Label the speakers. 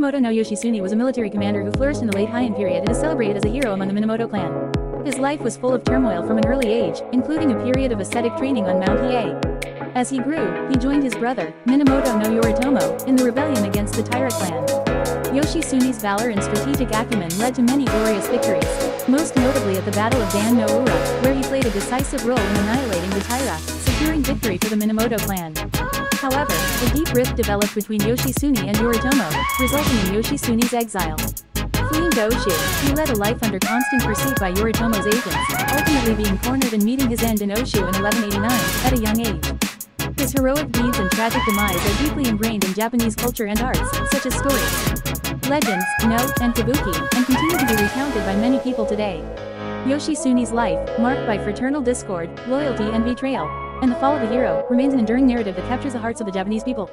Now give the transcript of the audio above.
Speaker 1: Minamoto no Yoshitsune was a military commander who flourished in the late Heian period and is celebrated as a hero among the Minamoto clan. His life was full of turmoil from an early age, including a period of ascetic training on Mount Hiei. As he grew, he joined his brother, Minamoto no Yoritomo, in the rebellion against the Taira clan. Yoshitsune's valor and strategic acumen led to many glorious victories, most notably at the Battle of Dan no Ura, where he played a decisive role in annihilating the Taira, securing victory for the Minamoto clan. However, a deep rift developed between Yoshitsune and Yoritomo, resulting in Yoshitsune's exile. Fleeing to Oshu, he led a life under constant pursuit by Yoritomo's agents, ultimately being cornered and meeting his end in Oshu in 1189, at a young age. His heroic deeds and tragic demise are deeply ingrained in Japanese culture and arts, such as stories, legends, Noh, and kabuki, and continue to be recounted by many people today. Yoshitsune's life, marked by fraternal discord, loyalty and betrayal, and the fall of a hero, remains an enduring narrative that captures the hearts of the Japanese people.